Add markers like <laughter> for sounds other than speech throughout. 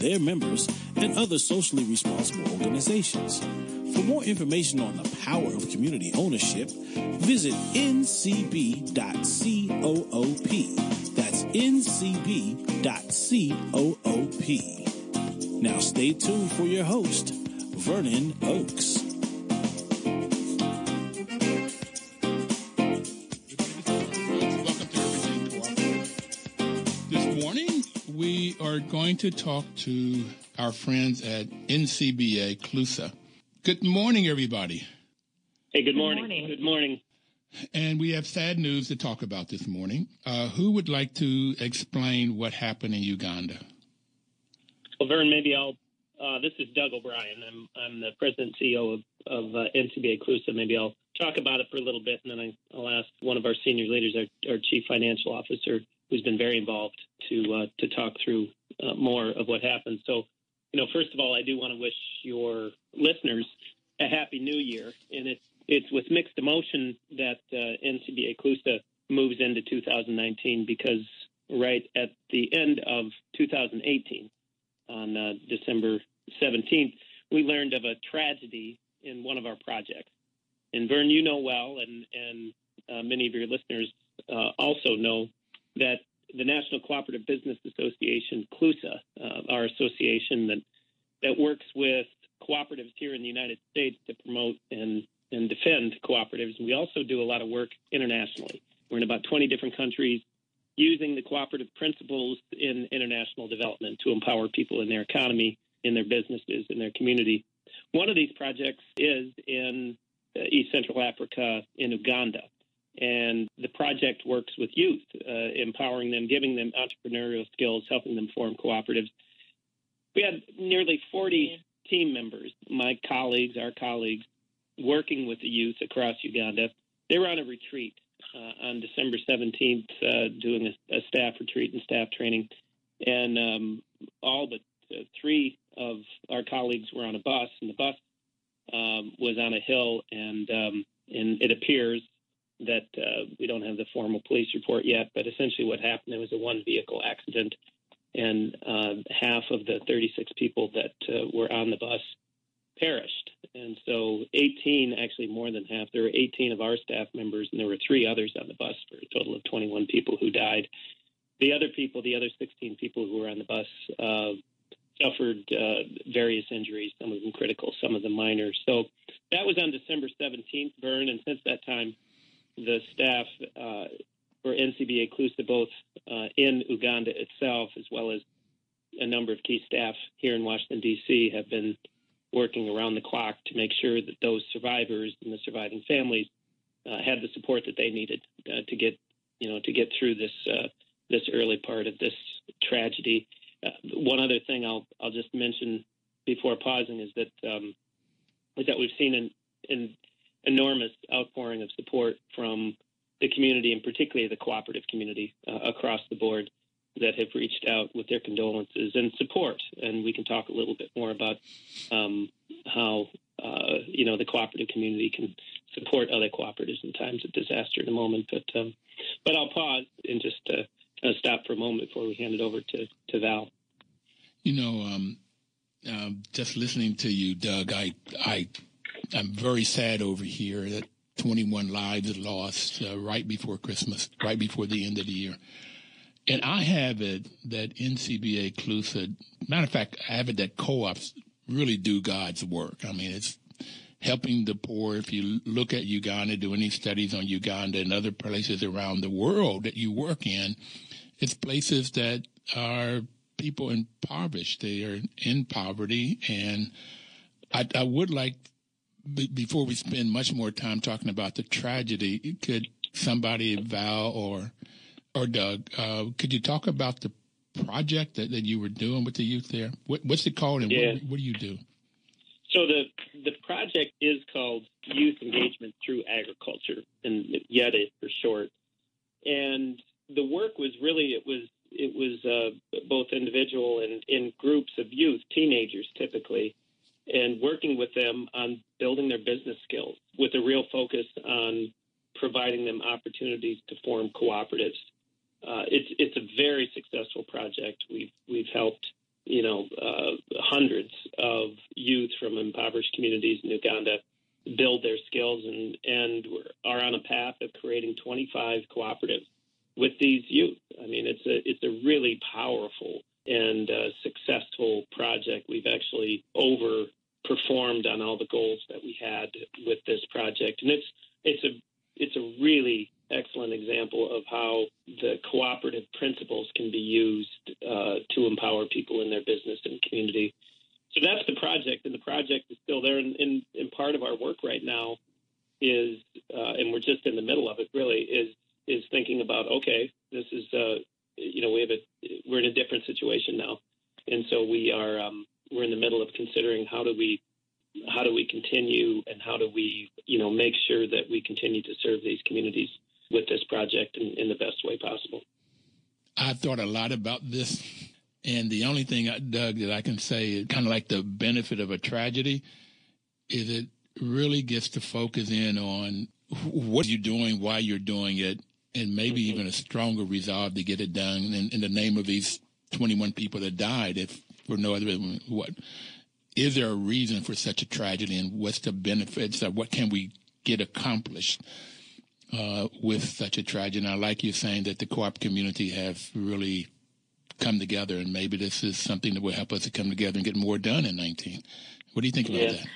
their members, and other socially responsible organizations. For more information on the power of community ownership, visit ncb.coop. That's ncb.coop. Now stay tuned for your host, Vernon Oakes. Are going to talk to our friends at NCBA CLUSA. Good morning, everybody. Hey, good morning. Good morning. Good morning. And we have sad news to talk about this morning. Uh, who would like to explain what happened in Uganda? Well, Vern, maybe I'll. Uh, this is Doug O'Brien. I'm I'm the president and CEO of, of uh, NCBA CLUSA. Maybe I'll talk about it for a little bit, and then I, will ask one of our senior leaders, our, our chief financial officer, who's been very involved, to uh, to talk through uh, more of what happens. So, you know, first of all, I do want to wish your listeners a happy New Year, and it's it's with mixed emotion that uh, NCBA CLUSA moves into 2019 because right at the end of 2018, on uh, December 17th, we learned of a tragedy in one of our projects. And Vern, you know well, and and uh, many of your listeners uh, also know that the National Cooperative Business Association, CLUSA, uh, our association that that works with cooperatives here in the United States to promote and and defend cooperatives. We also do a lot of work internationally. We're in about 20 different countries using the cooperative principles in international development to empower people in their economy, in their businesses, in their community. One of these projects is in uh, East Central Africa, in Uganda. And the project works with youth, uh, empowering them, giving them entrepreneurial skills, helping them form cooperatives. We had nearly 40 team members, my colleagues, our colleagues, working with the youth across Uganda. They were on a retreat uh, on December 17th, uh, doing a, a, staff retreat and staff training. And um, all but uh, three of our colleagues were on a bus, and the bus um, was on a hill, and um, and it appears that uh, we don't have the formal police report yet, but essentially what happened there was a one vehicle accident, and uh, half of the 36 people that uh, were on the bus perished. And so 18, actually more than half, there were 18 of our staff members, and there were three others on the bus for a total of 21 people who died. The other people, the other 16 people who were on the bus, uh, suffered uh, various injuries, some of them critical, some of them minor. So that was on December 17th, Vern, and since that time, the staff uh, for NCBA CLUSA, both uh, in Uganda itself as well as a number of key staff here in Washington, D.C., have been working around the clock to make sure that those survivors and the surviving families uh, had the support that they needed to get, you know, to get through this this early part of this tragedy. Uh, one other thing I'll I'll just mention before pausing is that um, is that we've seen in an enormous outpouring of support from the community and particularly the cooperative community uh, across the board that have reached out with their condolences and support. And we can talk a little bit more about um, how uh, you know the cooperative community can support other cooperatives in times of disaster in a moment. But um, but I'll pause and just uh, uh, stop for a moment before we hand it over to to Val. You know, um, uh, just listening to you, Doug, I I I'm very sad over here that 21 lives lost uh, right before Christmas, right before the end of the year. And I have it that NCBA CLUSA, matter of fact, I have it that co-ops really do God's work. I mean, it's helping the poor. If you look at Uganda, do any studies on Uganda and other places around the world that you work in, it's places that are people impoverished. They are in poverty. And I, I would like before we spend much more time talking about the tragedy, could somebody, Val or or Doug, uh, could you talk about the project that, that you were doing with the youth there? What, what's it called, and yeah. what, what do you do? So the the project is called Youth Engagement Through Agriculture, and YETA for short. And the work was really it was it was uh, both individual and in groups of youth, teenagers typically, and working with them on building their business skills with a real focus on providing them opportunities to form cooperatives. Uh, it's it's a very successful project. We've we've helped you know, uh, hundreds of youth from impoverished communities in Uganda build their skills and and are on a path of creating 25 cooperatives with these youth. I mean, it's a it's a really powerful and uh, successful project. We've actually overperformed on all the goals that we had with this project, and it's it's a it's a really excellent example of how the cooperative principles can be used uh, to empower people in their business and community. So that's the project, and the project is still there. And, and, and part of our work right now is, uh, and we're just in the middle of it, really, is is thinking about okay, this is, uh, you know, we have a we're in a different situation now, and so we are um, we're in the middle of considering how do we how do we continue and how do we you know make sure that we continue to serve these communities with this project in, in the best way possible. I've thought a lot about this, and the only thing, Doug, that I can say, is kind of like the benefit of a tragedy, is it really gets to focus in on what you're doing, why you're doing it, and maybe mm-hmm. even a stronger resolve to get it done in, in the name of these 21 people that died, if for no other reason. What is there a reason for such a tragedy, and what's the benefits? Of what can we get accomplished? uh, with such a tragedy. And I like you saying that the co-op community have really come together, and maybe this is something that will help us to come together and get more done in 19. What do you think about yeah. that?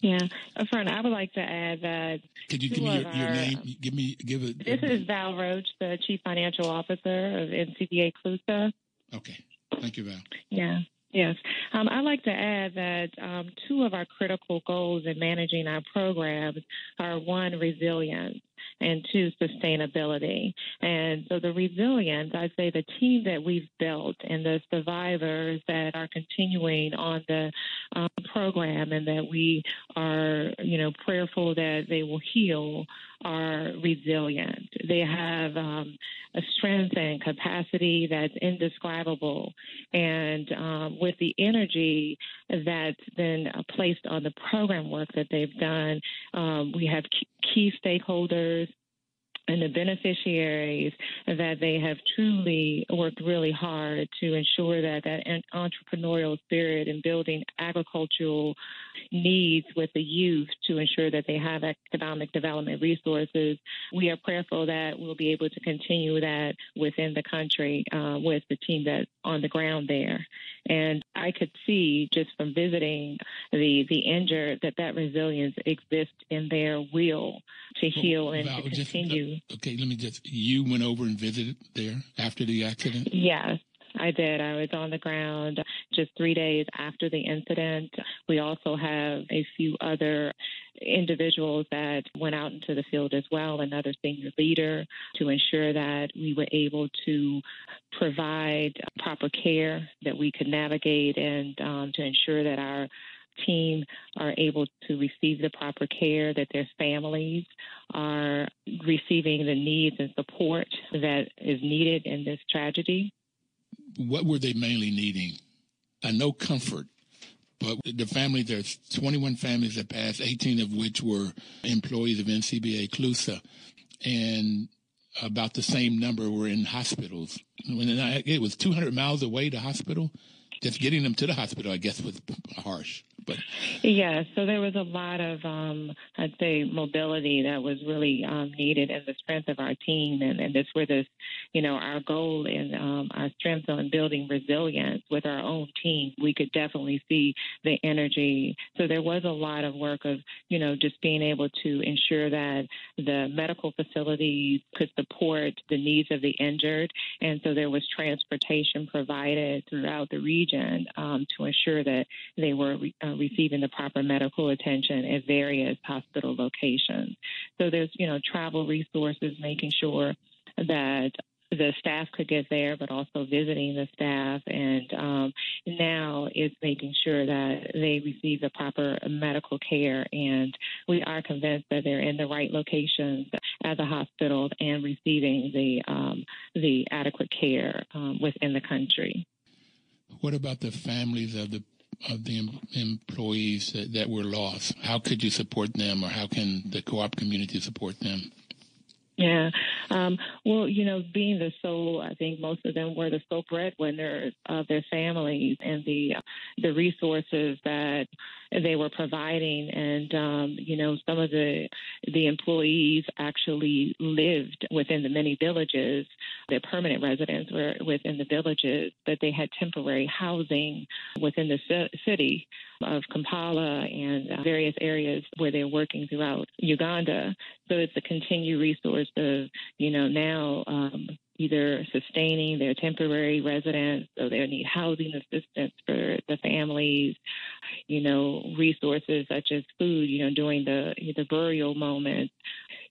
Yeah, uh, friend, I would like to add that. Could you give me your, your, name? Give me give it. This is Val Roach, the Chief Financial Officer of NCBA CLUSA. Okay, thank you, Val. Yeah. Yes. Um, I'd like to add that um, two of our critical goals in managing our programs are one, resilience, and two, sustainability. And so the resilience, I'd say the team that we've built and the survivors that are continuing on the um, program and that we are, you know, prayerful that they will heal are resilient. They have um, a strength and capacity that's indescribable. And um, with the energy that's been uh, placed on the program work that they've done, um, we have key stakeholders and the beneficiaries that they have truly worked really hard to ensure that that entrepreneurial spirit and building agricultural needs with the youth to ensure that they have economic development resources. We are prayerful that we'll be able to continue that within the country uh, with the team that's on the ground there. And I could see just from visiting the the injured that that resilience exists in their will to heal and Val, to continue. Okay, let me just. You went over and visited there after the accident. Yes. I did. I was on the ground just three days after the incident. We also have a few other individuals that went out into the field as well, another senior leader, to ensure that we were able to provide proper care, that we could navigate, and um, to ensure that our team are able to receive the proper care, that their families are receiving the needs and support that is needed in this tragedy. What were they mainly needing? I know comfort, but the family, there's 21 families that passed, 18 of which were employees of NCBA CLUSA, and about the same number were in hospitals. When it was 200 miles away to hospital, just getting them to the hospital, I guess, was harsh. But yeah, so there was a lot of, um, I'd say, mobility that was really um, needed in the strength of our team, and, and that's where this, you know, our goal and um, our strength on building resilience with our own team. We could definitely see the energy. So there was a lot of work of, you know, just being able to ensure that the medical facilities could support the needs of the injured, and so there was transportation provided throughout the region um, to ensure that they were. Receiving the proper medical attention at various hospital locations. So there's, you know, travel resources, making sure that the staff could get there, but also visiting the staff. And um, now it's making sure that they receive the proper medical care. And we are convinced that they're in the right locations at the hospitals and receiving the um, the adequate care um, within the country. What about the families of the of the em- employees that, that were lost? How could you support them, or how can the co-op community support them? Yeah. Um, well, you know, being the sole, I think most of them were the sole breadwinners of their families and the the resources that they were providing, and um, you know, some of the the employees actually lived within the many villages. Their permanent residents were within the villages, but they had temporary housing within the city of Kampala and uh, various areas where they're working throughout Uganda. So it's a continued resource of, you know, now um, either sustaining their temporary residence, so they need housing assistance for the families, you know, resources such as food, you know, during the the burial moment.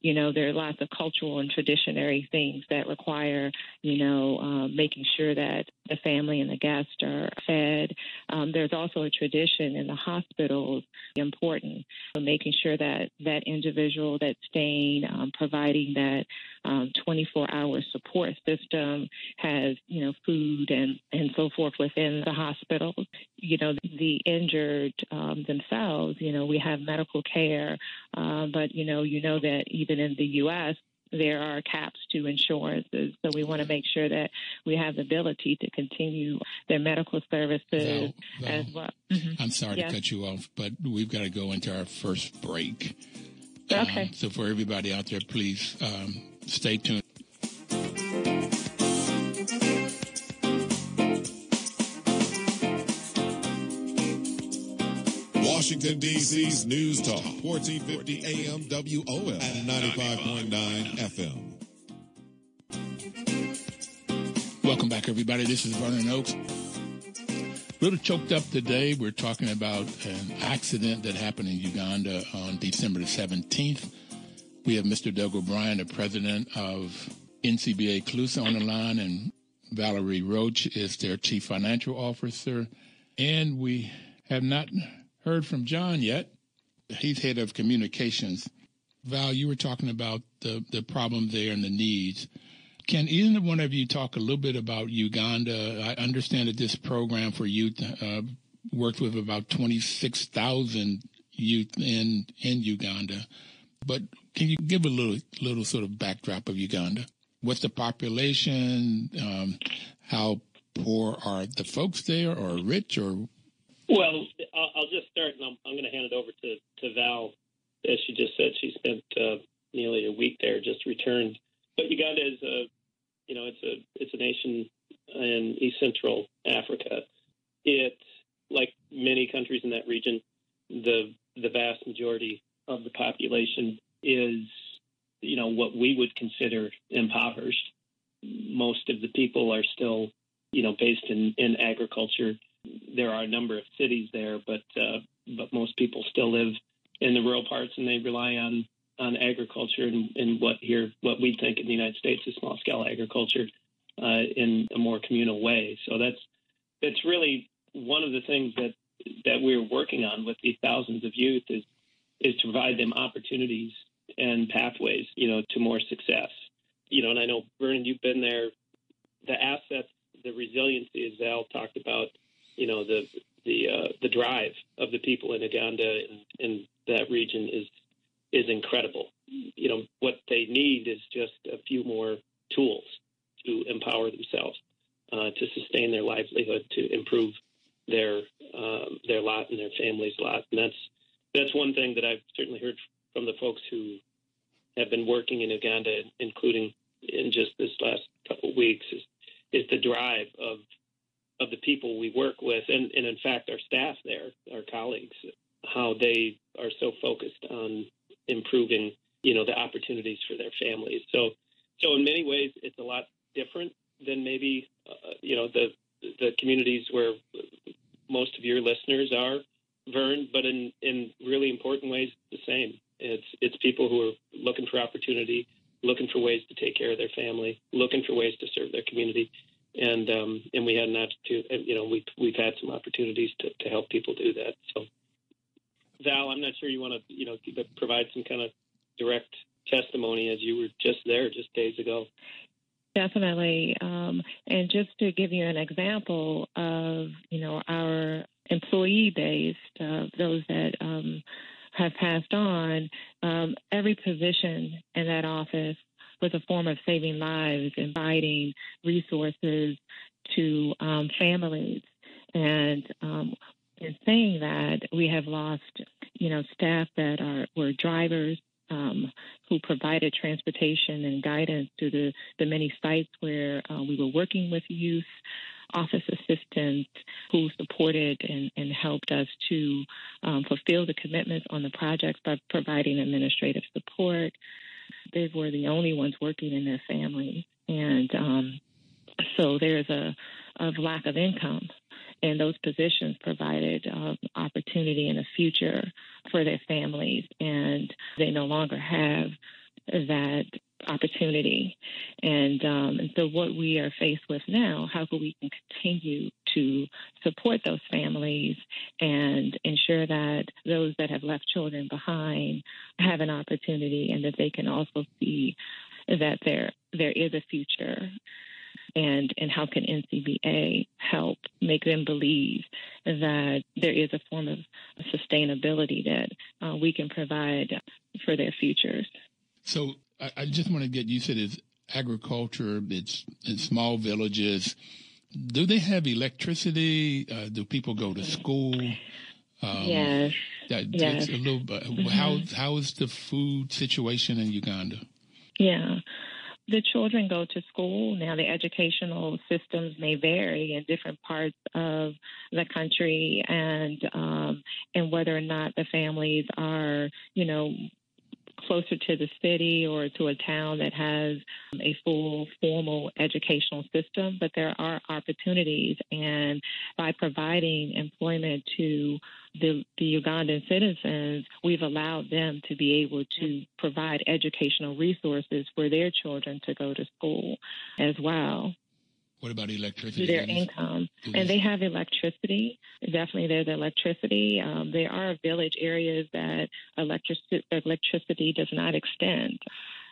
You know, there are lots of cultural and traditionary things that require, you know, um, making sure that the family and the guest are fed. Um, there's also a tradition in the hospitals important, so making sure that that individual that's staying, um, providing that 24-hour um, support system, has you know food and and so forth within the hospital. You know the injured um, themselves. You know we have medical care, uh, but you know you know that even in the U.S there are caps to insurances. So we want to make sure that we have the ability to continue their medical services Val, Val, as well. Mm-hmm. I'm sorry yes. to cut you off, but we've got to go into our first break. Okay. Um, so for everybody out there, please um, stay tuned. Washington, D.C.'s News Talk, 1450 AM WOL and 95.9 FM. Welcome back, everybody. This is Vernon Oakes. A little choked up today. We're talking about an accident that happened in Uganda on December the 17th. We have Mr. Doug O'Brien, the president of NCBA CLUSA on the line, and Valerie Roach is their chief financial officer. And we have not heard from John yet. He's head of communications. Val, you were talking about the, the problem there and the needs. Can either one of you talk a little bit about Uganda? I understand that this program for youth uh, worked with about 26,000 youth in, in Uganda. But can you give a little, little sort of backdrop of Uganda? What's the population? Um, how poor are the folks there, or rich, or well, I'll, I'll just start, and I'm, I'm going to hand it over to, to Val. As she just said, she spent uh, nearly a week there, just returned. But Uganda is a, you know, it's a it's a nation in East Central Africa. It, like many countries in that region, the the vast majority of the population is, you know, what we would consider impoverished. Most of the people are still, you know, based in in agriculture there are a number of cities there, but uh, but most people still live in the rural parts, and they rely on on agriculture and, and what here what we think in the United States is small scale agriculture uh, in a more communal way. So that's that's really one of the things that that we're working on with these thousands of youth is is to provide them opportunities and pathways, you know, to more success. You know, and I know Vernon, you've been there. The assets, the resiliency, as Val talked about, you know the the uh, the drive of the people in Uganda and in that region is is incredible. You know what they need is just a few more tools to empower themselves, uh, to sustain their livelihood, to improve their um, their lot and their family's lot, and that's that's one thing that I've certainly heard from the folks who have been working in Uganda, including in just this last couple of weeks, is is the drive of of the people we work with, and, and in fact, our staff there, our colleagues, how they are so focused on improving, you know, the opportunities for their families. So, so in many ways, it's a lot different than maybe, uh, you know, the the communities where most of your listeners are, Vern. But in in really important ways, the same. It's it's people who are looking for opportunity, looking for ways to take care of their family, looking for ways to serve their community and um, and we had an attitude. You know, we've we've had some opportunities to, to help people do that. So, Val, I'm not sure you want to you know provide some kind of direct testimony as you were just there just days ago. Definitely, um, and just to give you an example of you know our employee based uh, those that um, have passed on, um, every position in that office was a form of saving lives and providing resources to um, families. And um, in saying that, we have lost, you know, staff that are were drivers um, who provided transportation and guidance to the, the many sites where uh, we were working with youth, office assistants who supported and, and helped us to um, fulfill the commitments on the projects by providing administrative support. They were the only ones working in their families. And um, so there's a, a lack of income and those positions provided um, opportunity in the future for their families, and they no longer have that opportunity. And, um, and so, what we are faced with now, how can we continue to support those families and ensure that those that have left children behind have an opportunity and that they can also see that there there is a future and and how can NCBA help believe that there is a form of sustainability that uh, we can provide for their futures. So I, I just want to get you said it's agriculture, it's, it's small villages. Do they have electricity? Uh, do people go to school? Um, yes. That, yes. A little, mm-hmm. how how is the food situation in Uganda? Yeah. The children go to school. Now, the educational systems may vary in different parts of the country, and um, and whether or not the families are, you know, closer to the city or to a town that has um, a full formal educational system, but there are opportunities. And by providing employment to the, the Ugandan citizens, we've allowed them to be able to provide educational resources for their children to go to school as well. What about electricity? Their income. And they have electricity. Definitely, there's electricity. Um, there are village areas that electric- electricity does not extend.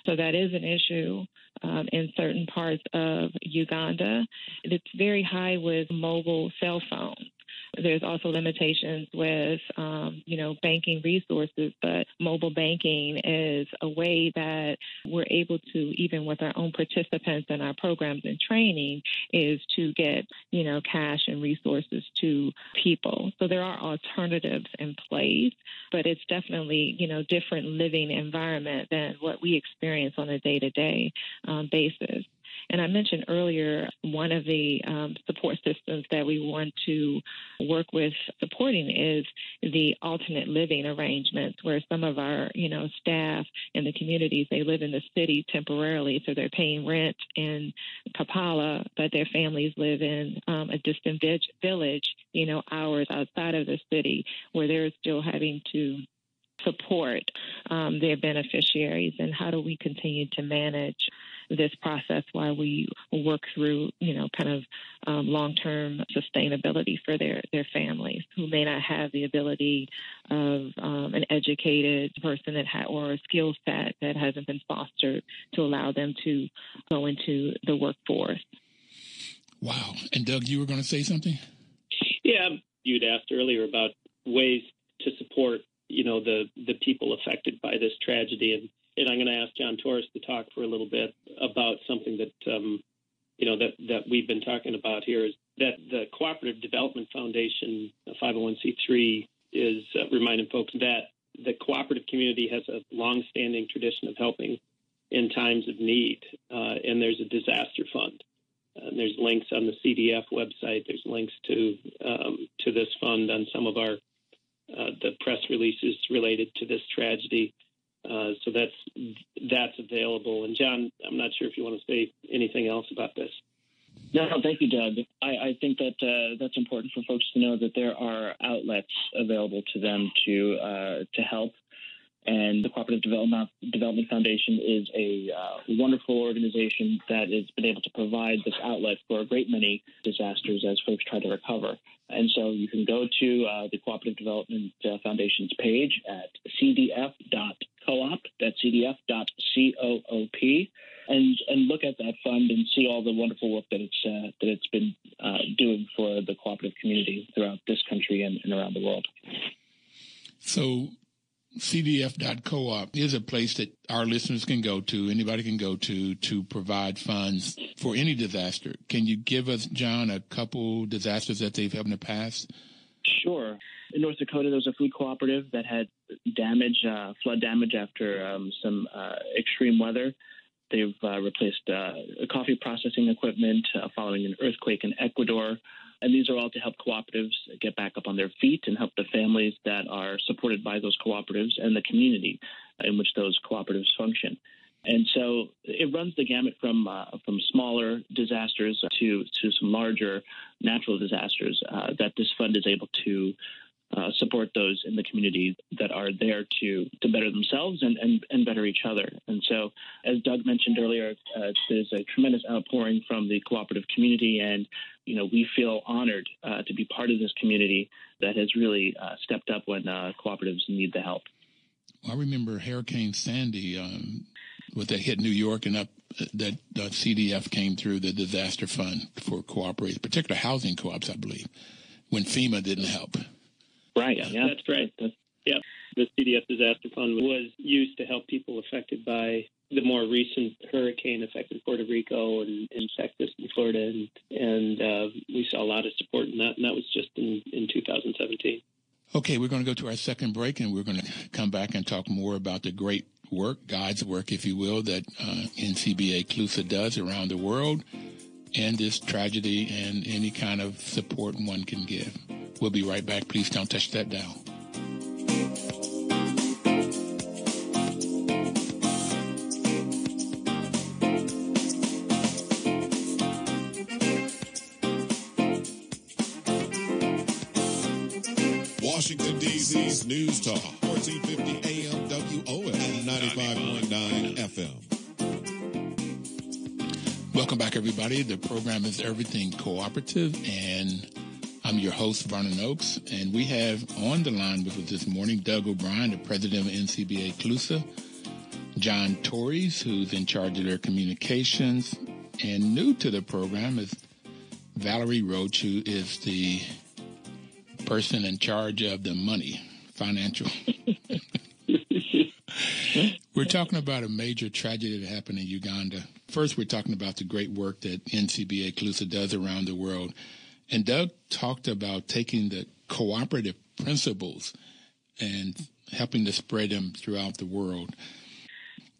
So that is an issue um, in certain parts of Uganda. It's very high with mobile cell phones. There's also limitations with, um, you know, banking resources, but mobile banking is a way that we're able to, even with our own participants and our programs and training, is to get, you know, cash and resources to people. So there are alternatives in place, but it's definitely, you know, different living environment than what we experience on a day to day basis. And I mentioned earlier one of the um, support systems that we want to work with supporting is the alternate living arrangements, where some of our you know staff in the communities they live in the city temporarily, so they're paying rent in Kampala, but their families live in um, a distant village, you know, hours outside of the city, where they're still having to support um, their beneficiaries and how do we continue to manage this process while we work through, you know, kind of um, long-term sustainability for their their families who may not have the ability of um, an educated person that ha- or a skill set that hasn't been fostered to allow them to go into the workforce. Wow! And Doug, you were going to say something? Yeah, you'd asked earlier about ways to support, you know, the the people affected by this tragedy, and and I'm going to ask John Torres to talk for a little bit about something that um, you know that that we've been talking about here is that the Cooperative Development Foundation, 501c3, is uh, reminding folks that the cooperative community has a long-standing tradition of helping in times of need, uh, and there's a disaster fund. Uh, there's links on the CDF website. There's links to um, to this fund on some of our uh, the press releases related to this tragedy. Uh, so that's that's available. And John, I'm not sure if you want to say anything else about this. No, thank you, Doug. I, I think that uh, that's important for folks to know that there are outlets available to them to uh, to help. And the Cooperative Development, Development Foundation is a uh, wonderful organization that has been able to provide this outlet for a great many disasters as folks try to recover. And so you can go to uh, the Cooperative Development uh, Foundation's page at cdf.org co-op, that's cdf.coop, and and look at that fund and see all the wonderful work that it's uh, that it's been uh, doing for the cooperative community throughout this country and, and around the world. So, CDF.coop is a place that our listeners can go to, anybody can go to, to provide funds for any disaster. Can you give us, John, a couple disasters that they've had in the past? Sure. In North Dakota, there was a food cooperative that had damage, uh, flood damage after um, some uh, extreme weather. They've uh, replaced uh, coffee processing equipment uh, following an earthquake in Ecuador. And these are all to help cooperatives get back up on their feet and help the families that are supported by those cooperatives and the community in which those cooperatives function. And so it runs the gamut from uh, from smaller disasters to to some larger natural disasters uh, that this fund is able to uh, support those in the community that are there to to better themselves and, and, and better each other. And so, as Doug mentioned earlier, uh, there's a tremendous outpouring from the cooperative community, and you know we feel honored uh, to be part of this community that has really uh, stepped up when uh, cooperatives need the help. I remember Hurricane Sandy, um, with that hit New York and up that CDF came through the disaster fund for cooperatives, particular housing co-ops, I believe, when FEMA didn't help. Right. Yeah, yeah. that's right. That's, yeah, the CDF disaster fund was used to help people affected by the more recent hurricane affected Puerto Rico and, and Texas and Florida, and, and uh, we saw a lot of support in that, and that was just in, in 2017. Okay, we're going to go to our second break, and we're going to come back and talk more about the great work, God's work, if you will, that uh, NCBA CLUSA does around the world, and this tragedy and any kind of support one can give. We'll be right back. Please don't touch that dial. Washington, D.C.'s News Talk, 1450 AM WOL and 95.9 FM. Welcome back, everybody. The program is Everything Cooperative, and I'm your host, Vernon Oakes, and we have on the line with us this morning Doug O'Brien, the president of NCBA CLUSA, John Torres, who's in charge of their communications, and new to the program is Valerie Roach, who is the person in charge of the money, financial. <laughs> we're talking about a major tragedy that happened in Uganda. First, we're talking about the great work that NCBA CLUSA does around the world. And Doug talked about taking the cooperative principles and helping to spread them throughout the world.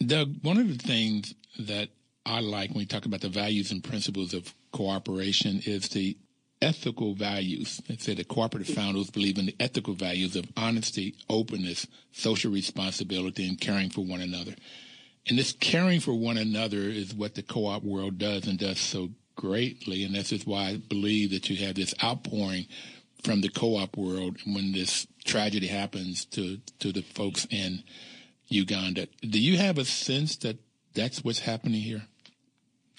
Doug, one of the things that I like when we talk about the values and principles of cooperation is the ethical values. They say the cooperative founders believe in the ethical values of honesty, openness, social responsibility, and caring for one another. And this caring for one another is what the co-op world does and does so greatly, and this is why I believe that you have this outpouring from the co-op world when this tragedy happens to to the folks in Uganda. Do you have a sense that that's what's happening here?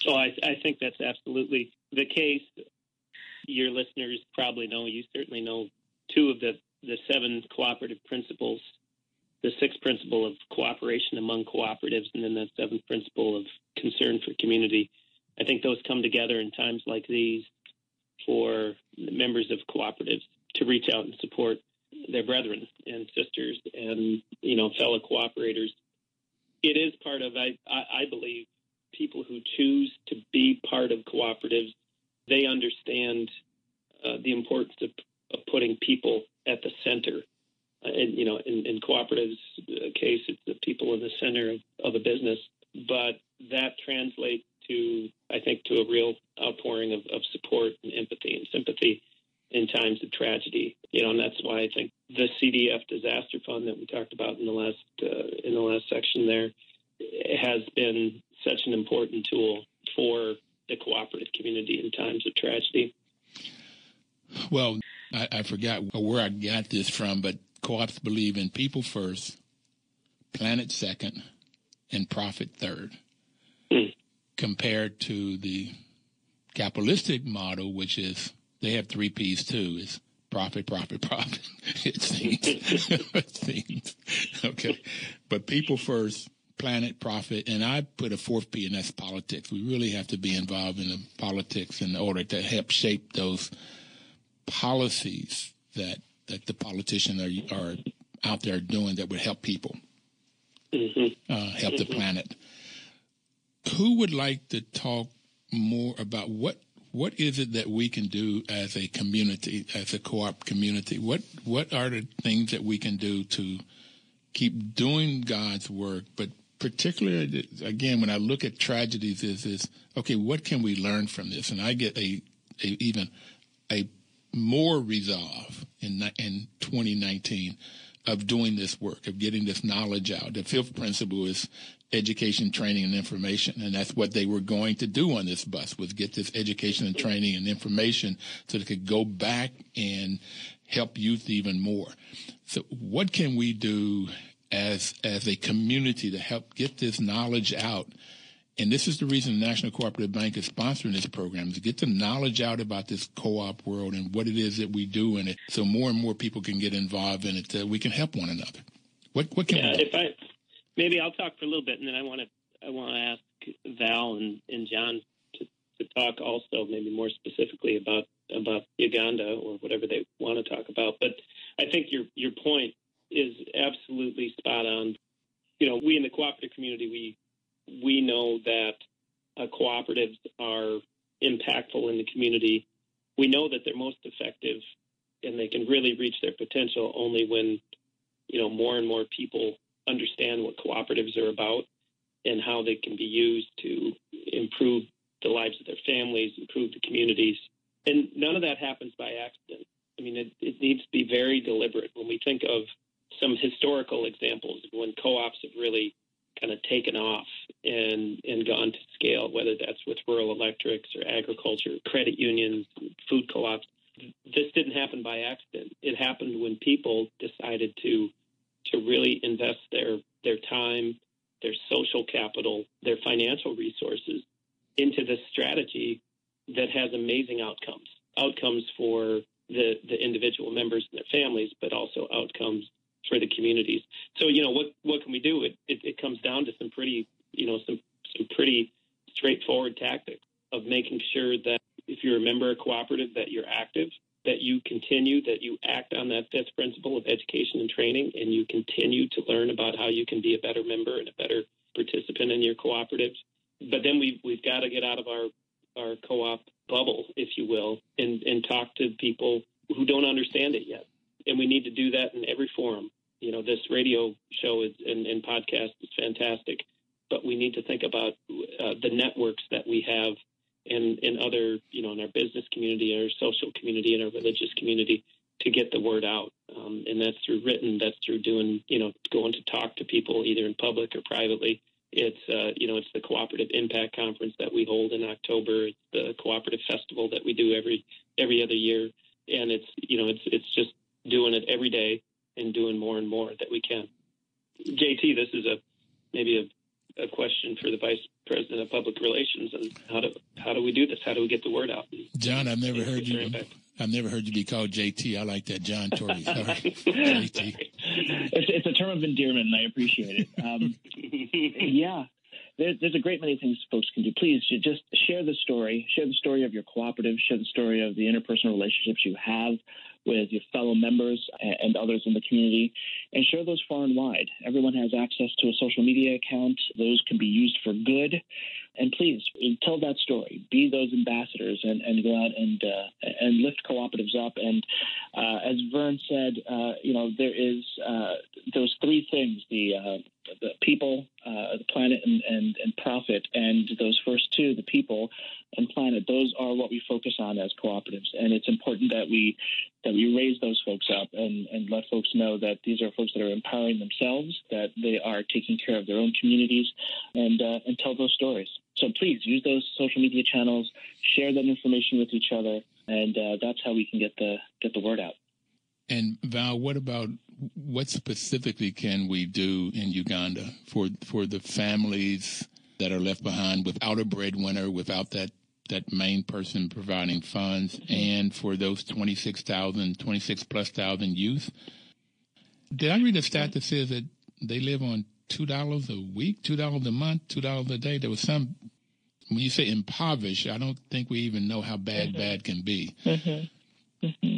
Oh, I, I think that's absolutely the case. Your listeners probably know, you certainly know, two of the, the seven cooperative principles the sixth principle of cooperation among cooperatives, and then the seventh principle of concern for community. I think those come together in times like these for members of cooperatives to reach out and support their brethren and sisters and you know fellow cooperators. It is part of I I believe people who choose to be part of cooperatives they understand uh, the importance of, of putting people at the center. Uh, and you know, in, in cooperatives uh, case, it's the people in the center of, of a business, but that translates to, I think, to a real outpouring of, of support and empathy and sympathy in times of tragedy. You know, and that's why I think the CDF disaster fund that we talked about in the last uh, in the last section there has been such an important tool for the cooperative community in times of tragedy. Well, I, I forgot where I got this from, but co-ops believe in people first, planet second, and profit third compared to the capitalistic model, which is they have three P's too. Is profit, profit, profit. it seems. it seems. Okay. But people first, planet, profit, and I put a fourth P, and that's politics. We really have to be involved in the politics in order to help shape those policies that that the politicians are are out there doing that would help people, Mm-hmm. uh, help the planet. Who would like to talk more about what what is it that we can do as a community, as a co-op community? What what are the things that we can do to keep doing God's work, but particularly again when I look at tragedies is is okay, what can we learn from this? And I get a, a even a more resolve in in 2019 of doing this work, of getting this knowledge out. The fifth principle is education, training, and information, and that's what they were going to do on this bus was get this education and training and information so they could go back and help youth even more. So, what can we do as as a community to help get this knowledge out? And this is the reason the National Cooperative Bank is sponsoring this program is to get the knowledge out about this co-op world and what it is that we do in it, so more and more people can get involved in it. That we can help one another. What what can Yeah, we do? if I maybe I'll talk for a little bit, and then I want to I want to ask Val and, and John to, to talk also maybe more specifically about about Uganda or whatever they want to talk about. But I think your your point is absolutely spot on. You know, we in the cooperative community we we know that uh, cooperatives are impactful in the community. We know that they're most effective and they can really reach their potential only when you know more and more people understand what cooperatives are about and how they can be used to improve the lives of their families, improve the communities. And none of that happens by accident. I mean, it, it needs to be very deliberate. When we think of some historical examples of when co-ops have really kind of taken off and, and gone to scale, whether that's with rural electrics or agriculture, credit unions, food co-ops, this didn't happen by accident. It happened when people decided to to really invest their their time, their social capital, their financial resources into this strategy that has amazing outcomes. Outcomes for the the individual members and their families, but also outcomes for the communities. So you know what what can we do? It it, it comes down to some pretty you know some some pretty straightforward tactics of making sure that if you're a member of a cooperative that you're active that you continue, that you act on that fifth principle of education and training, and you continue to learn about how you can be a better member and a better participant in your cooperatives. But then we've, we've got to get out of our, our co op bubble, if you will, and, and talk to people who don't understand it yet. And we need to do that in every forum. You know, this radio show is, and, and podcast is fantastic, but we need to think about uh, the networks that we have in, in other, you know, in our business community, our social community, and our religious community to get the word out. Um, and that's through written, that's through doing, you know, going to talk to people either in public or privately. It's, uh, you know, it's the Cooperative Impact Conference that we hold in October. It's the Cooperative Festival that we do every every other year, and it's, you know, it's it's just doing it every day and doing more and more that we can. JT, this is a maybe a, a question for the Vice President of Public Relations, and how do how do we do this? How do we get the word out? John, I've never heard you. impact. I've never heard you be called JT. I like that, John Torres. <laughs> JT. It's, it's a term of endearment, and I appreciate it. Um, <laughs> yeah, there, there's a great many things folks can do. Please ju- just share the story. Share the story of your cooperative. Share the story of the interpersonal relationships you have with your fellow members and, others in the community, and share those far and wide. Everyone has access to a social media account. Those can be used for good. And please tell that story. Be those ambassadors and, and go out and uh, and lift cooperatives up. And uh, as Vern said, uh, you know there is uh, those three things: the uh, the people, uh, the planet, and, and and profit. And those first two, the people and planet, those are what we focus on as cooperatives. And it's important that we that we raise those folks up and, and let folks know that these are folks that are empowering themselves, that they are taking care of their own communities, and uh, and tell those stories. So please use those social media channels, share that information with each other, and uh, that's how we can get the get the word out. And Val, what about what specifically can we do in Uganda for for the families that are left behind without a breadwinner, without that that main person providing funds, and for those 26,000, 26 plus thousand youth? Did I read a stat that says that they live on two dollars a week, two dollars a month, two dollars a day? There was some. When you say impoverished, I don't think we even know how bad mm-hmm. bad can be. Mm-hmm. Mm-hmm.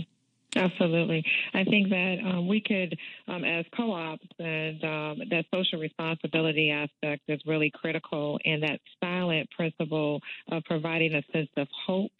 Absolutely. I think that um, we could, um, as co ops, and um, that social responsibility aspect is really critical, and that silent principle of providing a sense of hope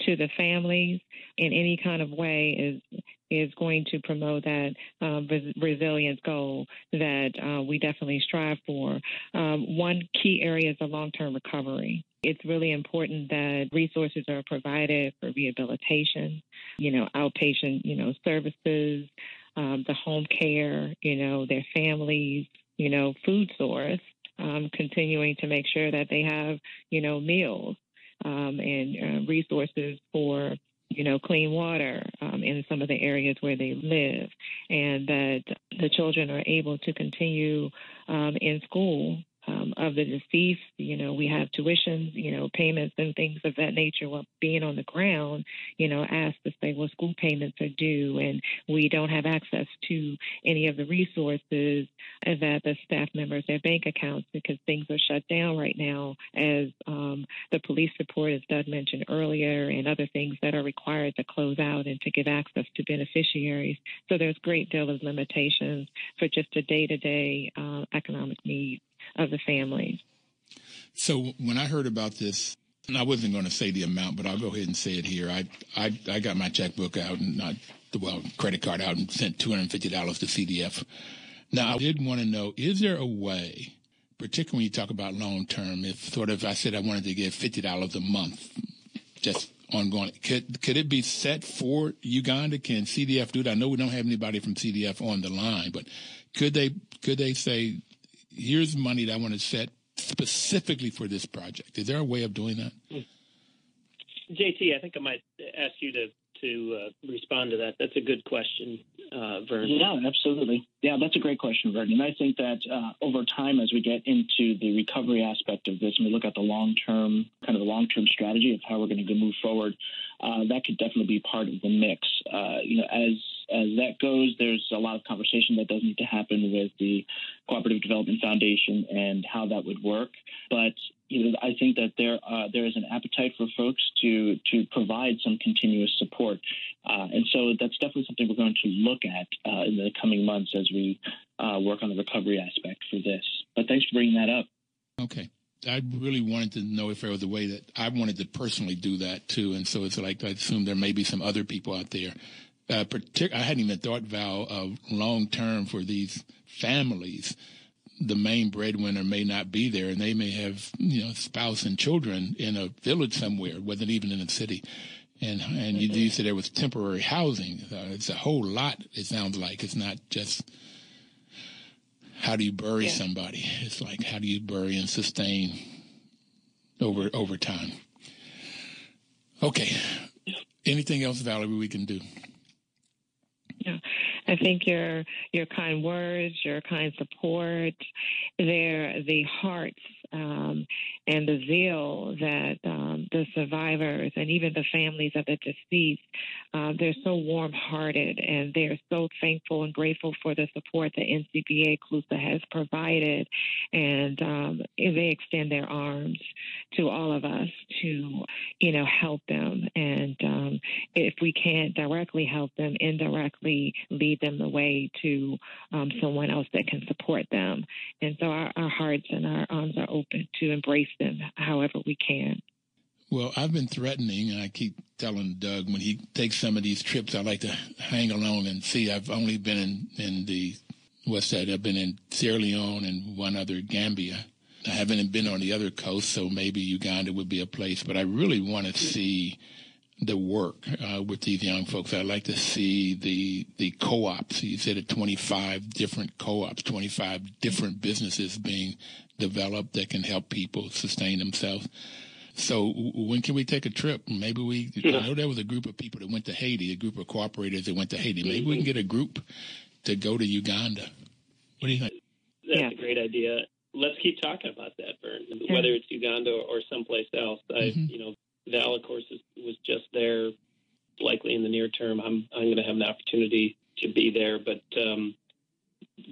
to the families in any kind of way is is going to promote that um, res- resilience goal that uh, we definitely strive for. Um, one key area is the long term recovery. It's really important that resources are provided for rehabilitation, you know, outpatient, you know, services, um, the home care, you know, their families, you know, food source, um, continuing to make sure that they have, you know, meals um, and uh, resources for you know, clean water um, in some of the areas where they live, and that the children are able to continue um, in school um, of the deceased. You know, we have tuitions, you know, payments and things of that nature. Well, being on the ground, you know, asked to say, well, school payments are due, and we don't have access to any of the resources that the staff members, their bank accounts, because things are shut down right now, as um, the police report, as Doug mentioned earlier, and other things that are required to close out and to give access to beneficiaries. So there's a great deal of limitations for just a day-to-day uh, economic need of the family. So when I heard about this, and I wasn't going to say the amount, but I'll go ahead and say it here. I I, I got my checkbook out and not the well credit card out and sent two hundred fifty dollars to CDF. Now I did want to know: is there a way, particularly when you talk about long term, if sort of I said I wanted to give fifty dollars a month, just ongoing, could could it be set for Uganda? Can CDF do that? I know we don't have anybody from CDF on the line, but could they could they say here's money that I want to set specifically for this project. Is there a way of doing that? JT, I think I might ask you to to uh, respond to that. That's a good question, uh, Vern. Yeah, absolutely. Yeah, that's a great question, Vern. And I think that uh, over time, as we get into the recovery aspect of this, and we look at the long term, kind of the long term strategy of how we're going to move forward, uh, that could definitely be part of the mix. Uh, you know, as as that goes, there's a lot of conversation that does need to happen with the Cooperative Development Foundation and how that would work. But you know, I think that there uh, there is an appetite for folks to to provide some continuous support, uh, and so that's definitely something we're going to look at uh, in the coming months as we uh, work on the recovery aspect for this. But thanks for bringing that up. Okay. I really wanted to know if there was a way that I wanted to personally do that too, and so it's like I assume there may be some other people out there uh, partic- I hadn't even thought, Val, of long term for these families. The main breadwinner may not be there, and they may have, you know, spouse and children in a village somewhere, wasn't even in a city. And and you, you said there was temporary housing. Uh, it's a whole lot. It sounds like it's not just how do you bury yeah. somebody. It's like how do you bury and sustain over over time. Okay. Anything else, Valerie, we can do? Yeah. <laughs> I think your your kind words, your kind support, they're the hearts um, and the zeal that um, the survivors and even the families of the deceased, uh, they're so warm hearted and they're so thankful and grateful for the support that NCBA CLUSA has provided. And um, they extend their arms to all of us to, you know, help them. And um, if we can't directly help them, indirectly lead them the way to um, someone else that can support them. And so our, our hearts and our arms are open to embrace them however we can. Well, I've been threatening, and I keep telling Doug when he takes some of these trips, I like to hang along and see. I've only been in, in the, what's that? I've been in Sierra Leone and one other, Gambia. I haven't been on the other coast, so maybe Uganda would be a place, but I really want to see the work uh, with these young folks. I'd like to see the the co-ops. You said it, 25 different co-ops, 25 different businesses being developed that can help people sustain themselves. So when can we take a trip? Maybe we. Yeah. I know there was a group of people that went to Haiti, a group of cooperators that went to Haiti. Maybe mm-hmm. we can get a group to go to Uganda. What do you think? That's yeah. a great idea. Let's keep talking about that, Vern. Whether it's Uganda or someplace else, I, mm-hmm. you know, Val, of course, is, was just there. Likely in the near term, I'm I'm going to have an opportunity to be there, but um,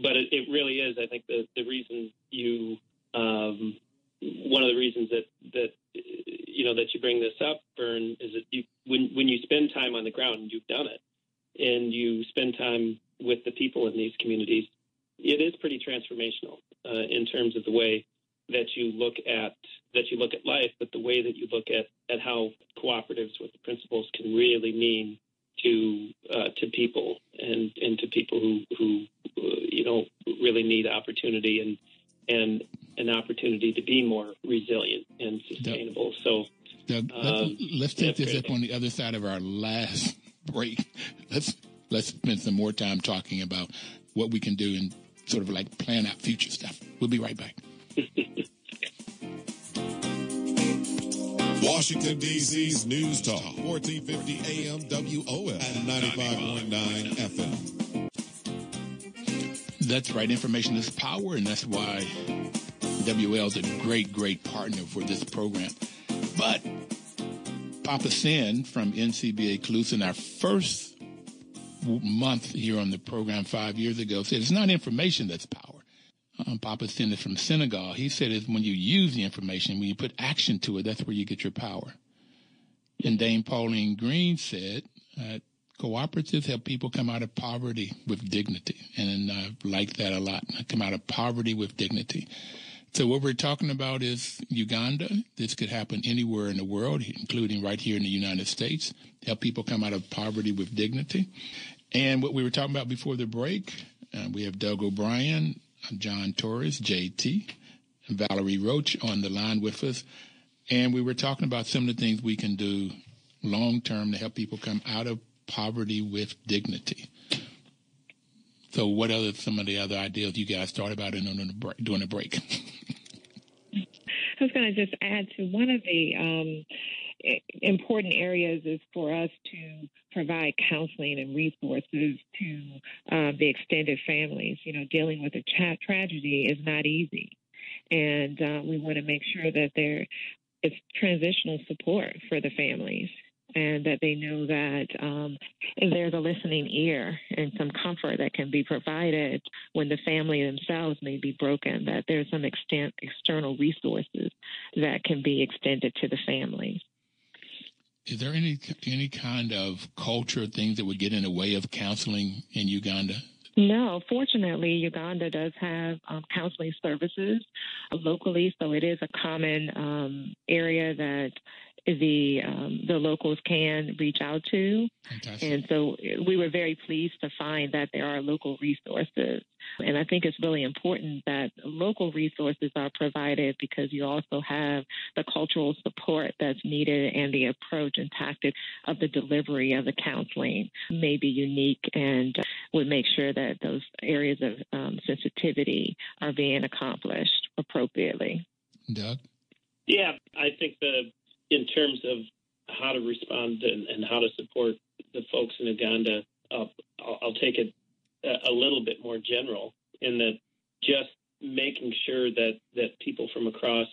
but it, it really is. I think the the reason you um, one of the reasons that that you know that you bring this up, Vern, is that you when when you spend time on the ground you've done it, and you spend time with the people in these communities, it is pretty transformational uh, in terms of the way that you look at that you look at life, but the way that you look at at how cooperatives with the principles can really mean to uh, to people and and to people who who uh, you know really need opportunity and and an opportunity to be more resilient and sustainable. Doug, so, Doug, um, let's, take this up on the other side of our last <laughs> break. Let's let's spend some more time talking about what we can do and sort of like plan out future stuff. We'll be right back. <laughs> Washington, D.C.'s News Talk, 1450 AM WOL and 95.9 FM. That's right. Information is power, and that's why WOL is a great, great partner for this program. But Papa Sen from NCBA CLUSA, our first month here on the program five years ago, said it's not information that's power um, Papa Sin from Senegal. He said is when you use the information, when you put action to it, that's where you get your power. And Dame Pauline Green said, uh, cooperatives help people come out of poverty with dignity. And I like that a lot. Come out of poverty with dignity. So what we're talking about is Uganda. This could happen anywhere in the world, including right here in the United States. Help people come out of poverty with dignity. And what we were talking about before the break, uh, we have Doug O'Brien, John Torres, JT, and Valerie Roach on the line with us. And we were talking about some of the things we can do long term to help people come out of poverty with dignity. So, what are some of the other ideas you guys thought about in, the break, during the break? <laughs> I was going to just add to one of the um, important areas is for us to provide counseling and resources to uh, the extended families. You know, dealing with a tra- tragedy is not easy, and uh, we want to make sure that there is transitional support for the families. And that they know that um, there's a listening ear and some comfort that can be provided when the family themselves may be broken, that there's some extent, external resources that can be extended to the families. Is there any any kind of culture things that would get in the way of counseling in Uganda? No, fortunately, Uganda does have um, counseling services locally, so it is a common um, area that the um, the locals can reach out to. Fantastic. And so we were very pleased to find that there are local resources. And I think it's really important that local resources are provided because you also have the cultural support that's needed and the approach and tactic of the delivery of the counseling may be unique and would make sure that those areas of um, sensitivity are being accomplished appropriately. Doug? Yeah, I think the in terms of how to respond and, and how to support the folks in Uganda, uh, I'll, I'll, take it a, a, little bit more general in that just making sure that, that people from across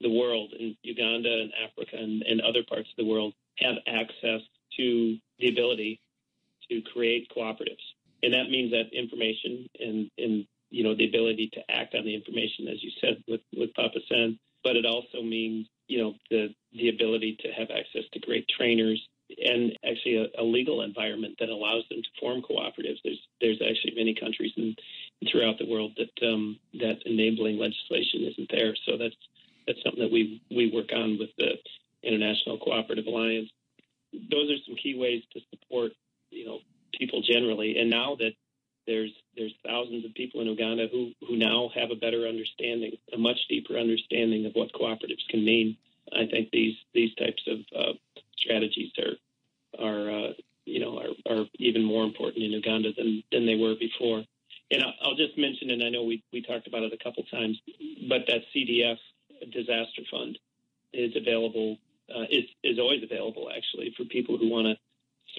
the world in Uganda and Africa and, and other parts of the world have access to the ability to create cooperatives. And that means that information and, and you know the ability to act on the information, as you said with, with Papa Sen, but it also means you know the the ability to have access to great trainers and actually a, a, legal environment that allows them to form cooperatives. There's there's actually many countries in, throughout the world that um, that enabling legislation isn't there. So that's that's something that we we work on with the International Cooperative Alliance. Those are some key ways to support you know people generally. And now that there's there's thousands of people in Uganda who who now have a better understanding, a much deeper understanding of what cooperatives can mean. I think these these types of uh, strategies are are uh, you know are, are even more important in Uganda than than they were before. And I'll, just mention, and I know we we talked about it a couple times, but that CDF disaster fund is available uh, is is always available actually for people who want to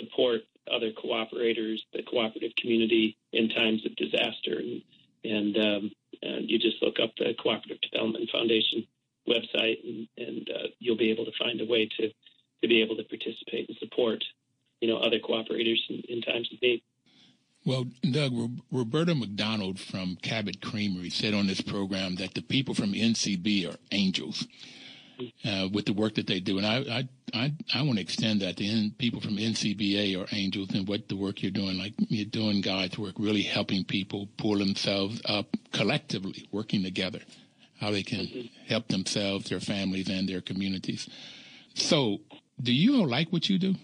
support other cooperators, the cooperative community in times of disaster. And, and, um, and you just look up the Cooperative Development Foundation website, and, and uh, you'll be able to find a way to, to be able to participate and support, you know, other cooperators in, in times of need. Well, Doug, Roberta MacDonald from Cabot Creamery said on this program that the people from NCB are angels. Uh, with the work that they do. And I, I, I, I want to extend that to N, people from NCBA or Angels and what the work you're doing. Like you're doing God's work, really helping people pull themselves up collectively, working together, how they can mm-hmm. help themselves, their families, and their communities. So, do you all like what you do?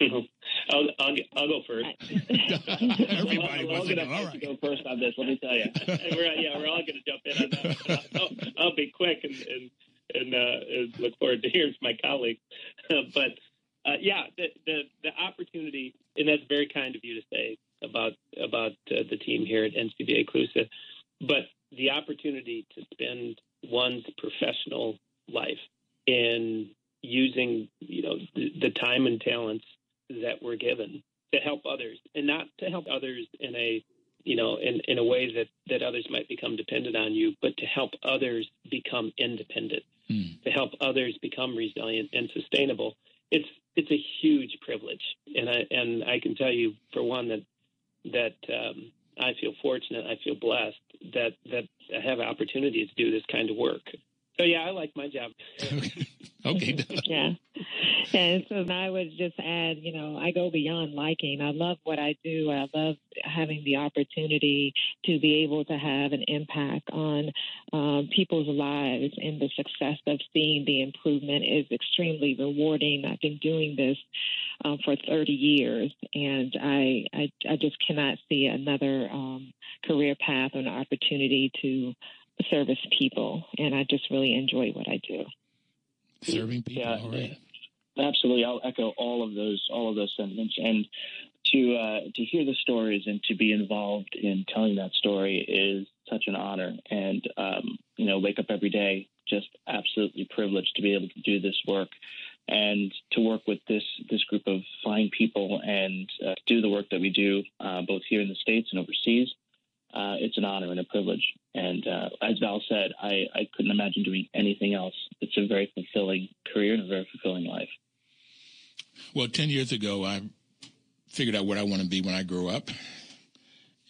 <laughs> I'll, I'll, I'll go first. <laughs> Everybody wants to go. All right. go first on this. Let me tell you. <laughs> we're, yeah, we're all going to jump in on that. I'll, I'll, be quick and and, and, uh, look forward to hearing from my colleagues. <laughs> but uh, yeah, the, the the opportunity, and that's very kind of you to say about about uh, the team here at NCBA CLUSA. But the opportunity to spend one's professional life in using you know the, the time and talents that we're given to help others and not to help others in a you know in, in a way that that others might become dependent on you but to help others become independent mm. to help others become resilient and sustainable. It's it's a huge privilege. And i and i can tell you for one that that um, i feel fortunate i feel blessed that that i have opportunity to do this kind of work. So yeah i like my job <laughs> <laughs> okay <laughs> <laughs> yeah and so I would just add, you know, I go beyond liking. I love what I do. I love having the opportunity to be able to have an impact on um, people's lives, and the success of seeing the improvement is extremely rewarding. I've been doing this um, for 30 years, and I, I, I just cannot see another um, career path or an opportunity to service people, and I just really enjoy what I do. Serving people, yeah. right. Absolutely, I'll echo all of those all of those sentiments, and to uh, to hear the stories and to be involved in telling that story is such an honor. And um, you know, wake up every day just absolutely privileged to be able to do this work and to work with this this group of fine people and uh, do the work that we do uh, both here in the states and overseas. Uh, it's an honor and a privilege. And uh, as Val said, I, I couldn't imagine doing anything else. It's a very fulfilling career and a very fulfilling life. Well, 10 years ago, I figured out what I want to be when I grow up.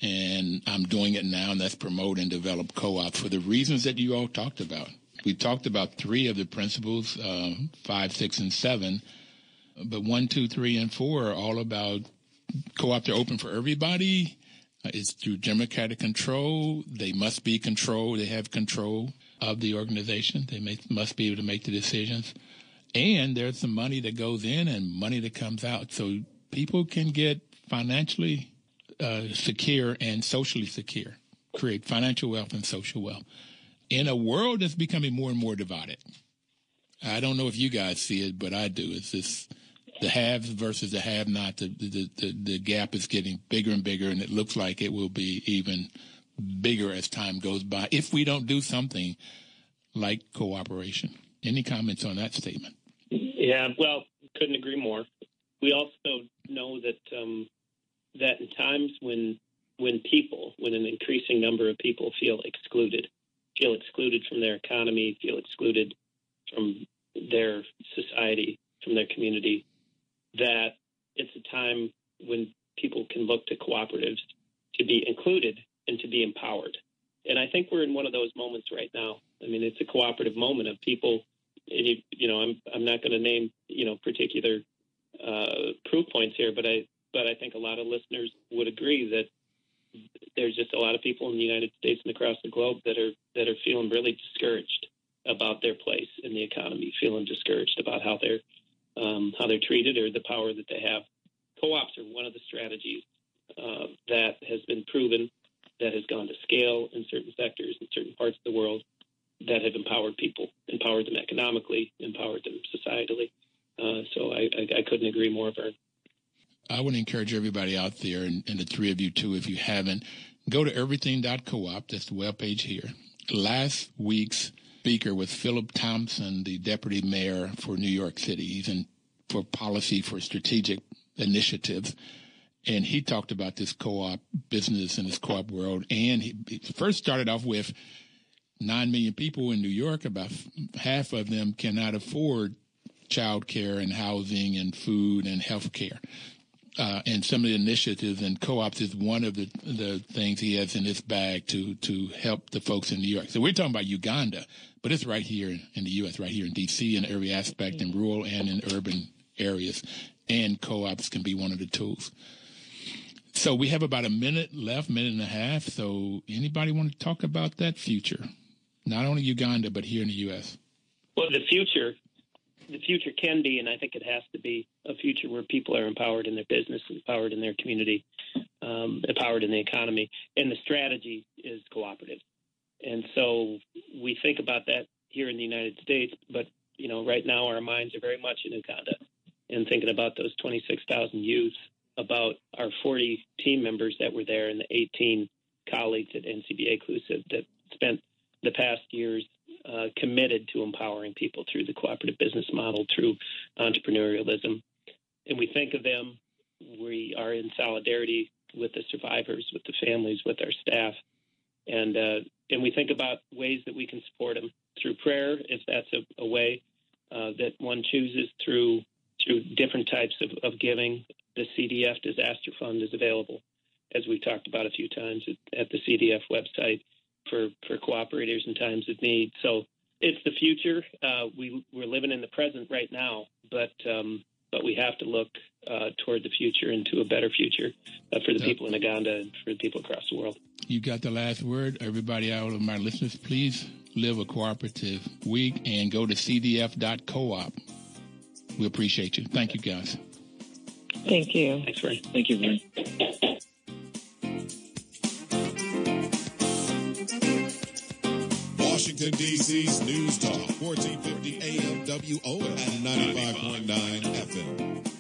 And I'm doing it now, and that's promote and develop co op for the reasons that you all talked about. We talked about three of the principles, uh, five, six, and seven, but one, two, three, and four are all about co-ops are open for everybody. It's through democratic control. They must be controlled. They have control of the organization. They may, must be able to make the decisions and there's some money that goes in and money that comes out. So people can get financially uh, secure and socially secure, create financial wealth and social wealth in a world that's becoming more and more divided. I don't know if you guys see it, but I do. It's this the haves versus the have not. The, the, the, the gap is getting bigger and bigger, and it looks like it will be even bigger as time goes by if we don't do something like cooperation. Any comments on that statement? Yeah, well, couldn't agree more. We also know that um, that in times when when people, when an increasing number of people feel excluded, feel excluded from their economy, feel excluded from their society, from their community, that it's a time when people can look to cooperatives to be included and to be empowered. And I think we're in one of those moments right now. I mean, it's a cooperative moment of people you, you know, I'm I'm not going to name you know particular uh, proof points here, but I but I think a lot of listeners would agree that there's just a lot of people in the United States and across the globe that are that are feeling really discouraged about their place in the economy, feeling discouraged about how they're um, how they're treated or the power that they have. Co-ops are one of the strategies uh, that has been proven that has gone to scale in certain sectors in certain parts of the world that have empowered people, empowered them economically, empowered them societally. Uh, so I, I, I, couldn't agree more, Vern. I would encourage everybody out there, and, and the three of you too, if you haven't, go to everything.coop. That's the webpage here. Last week's speaker was Phillip Thompson, the deputy mayor for New York City. He's in for policy for strategic initiatives. And he talked about this co-op business and this co-op world. And he, he first started off with 9 million people in New York, about half of them cannot afford child care and housing and food and health care. uh, and some of the initiatives and co-ops is one of the the things he has in his bag to to help the folks in New York. So we're talking about Uganda, but it's right here in the U.S., right here in D.C. in every aspect, in rural and in urban areas, and co-ops can be one of the tools. So we have about a minute left, minute and a half. So anybody want to talk about that future? Not only Uganda, but here in the U.S. Well, the future, the future can be, and I think it has to be a future where people are empowered in their business, empowered in their community, um, empowered in the economy, and the strategy is cooperative. And so we think about that here in the United States, but you know, right now our minds are very much in Uganda and thinking about those 26,000 youths about our 40 team members that were there and the 18 colleagues at NCBA CLUSA that spent the past years uh, committed to empowering people through the cooperative business model, through entrepreneurialism. And we think of them, we are in solidarity with the survivors, with the families, with our staff. And, uh, and we think about ways that we can support them through prayer, if that's a, a way uh, that one chooses, through through different types of, of giving. The CDF Disaster Fund is available, as we've talked about a few times at, at the CDF website for, for cooperators in times of need. So it's the future. Uh, we, we're living in the present right now, but um, but we have to look uh, toward the future and to a better future uh, for the yep. people in Uganda and for the people across the world. You got the last word. Everybody, all of my listeners, please live a cooperative week and go to cdf.coop. We appreciate you. Thank you, guys. Thank you. Thanks, Ray. Thank you, Ray. Washington, D.C.'s News Talk, 1450 AM WOL and 95.9 FM.